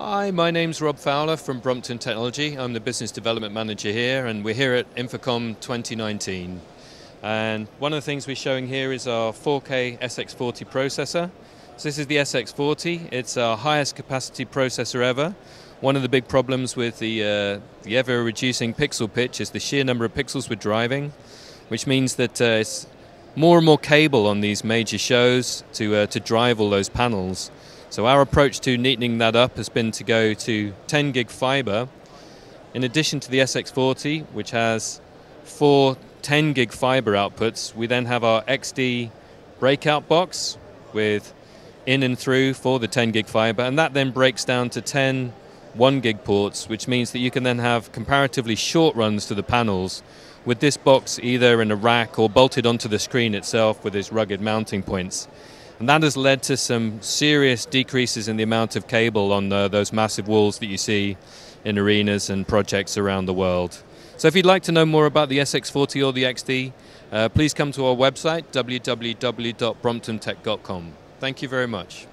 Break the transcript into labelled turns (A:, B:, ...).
A: Hi, my name's Rob Fowler from Brompton Technology. I'm the Business Development Manager here, and we're here at InfoComm 2019. And one of the things we're showing here is our 4K SX40 processor. So this is the SX40. It's our highest capacity processor ever. One of the big problems with the, uh, the ever reducing pixel pitch is the sheer number of pixels we're driving, which means that uh, it's more and more cable on these major shows to, uh, to drive all those panels. So our approach to neatening that up has been to go to 10 gig fiber. In addition to the SX40, which has four 10 gig fiber outputs, we then have our XD breakout box with in and through for the 10 gig fiber, and that then breaks down to 10 1 gig ports, which means that you can then have comparatively short runs to the panels with this box either in a rack or bolted onto the screen itself with its rugged mounting points. And that has led to some serious decreases in the amount of cable on the, those massive walls that you see in arenas and projects around the world. So if you'd like to know more about the SX40 or the XD, uh, please come to our website, www.bromptontech.com. Thank you very much.